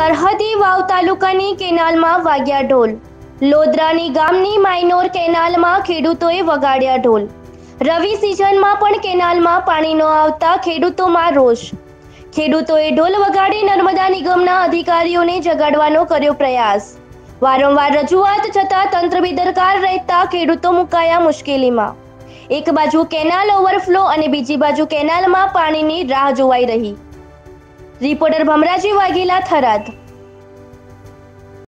સરહદી વાવ તાલુકાની કેનાલમાં વાગ્યા ઢોલ. લોદરાની ગામની માઇનોર કેનાલમાં ખેડૂતોએ વગાડ્યા ઢોલ. રવિ સિઝનમાં પણ કેનાલમાં પાણી ન આવતા ખેડૂતોમાં રોષ. ખેડૂતોએ ઢોલ વગાડી નર્મદા નિગમના અધિકારીઓને જગાડવાનો કર્યો પ્રયાસ. વારંવાર રજૂઆત છતાં તંત્ર બેદરકાર રહેતા ખેડૂતો મુકાયા મુશ્કેલીમાં. એક બાજુ કેનાલ ઓવરફ્લો અને બીજી બાજુ કેનાલમાં પાણીની રાહ જોવાઈ રહી. रिपोर्टर भमराजी वाघिला थरात